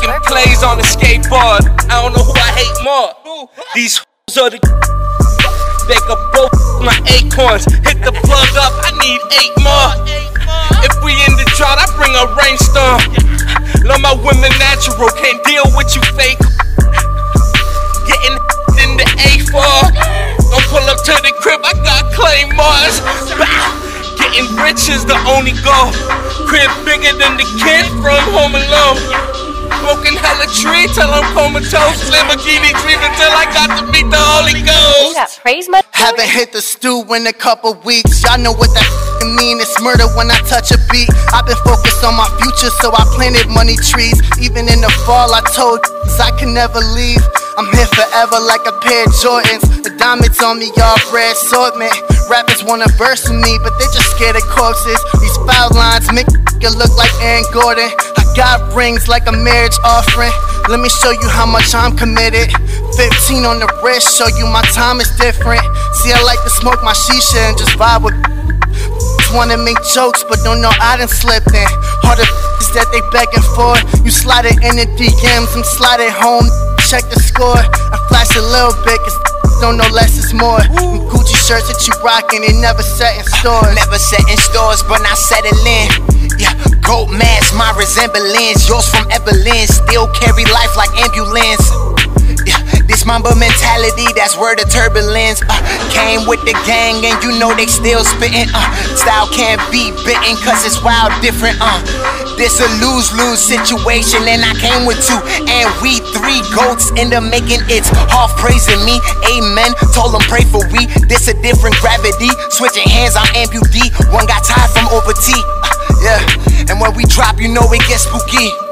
making plays on the skateboard. I don't know who I hate more. These are the they could both my acorns. Hit the plug up, I need eight more. If we in the drought, I bring a rainstorm. Love my women natural, can't deal with you fake. Getting in the A4. Don't pull up to the crib, I got claymores. Getting rich is the only goal. Crib bigger than the kid from Home Alone. Smoking hella tree till I'm comatose. Lamborghini dreaming till I got to meet the Holy Ghost. got praise money. Haven't hit the stew in a couple weeks. Y'all know what that mean. It's murder when I touch a beat. I've been focused on my future, so I planted money trees. Even in the fall, I told I can never leave. I'm here forever like a pair of Jordans. The diamonds on me, y'all red assortment. Rappers wanna verse with me, but they just scared of corpses. These foul lines make it look like Aaron Gordon. I got rings like a marriage offering. Let me show you how much I'm committed. 15 on the wrist, show you my time is different. See, I like to smoke my shisha and just vibe with. Wanna make jokes, but don't know I done slipped in. Harder that they begging for. You slide it in the DMs, I'm sliding home check the score. I flash a little bit, cause don't know less is more. Them Gucci shirts that you rockin', they never set in stores. Never set in stores, but I settle in. Mask, my resemblance. Yours from Evelyn, still carry life like ambulance. This Mamba mentality, that's where the turbulence uh, came with the gang, and you know they still spittin'. Uh, style can't be bitten, cause it's wild different. Uh, this a lose lose situation, and I came with two, and we three goats end up making it. Half praising me, amen. Told them pray for we. This a different gravity. Switching hands, I'm amputee. One got tired from over T. Uh, you know it gets spooky.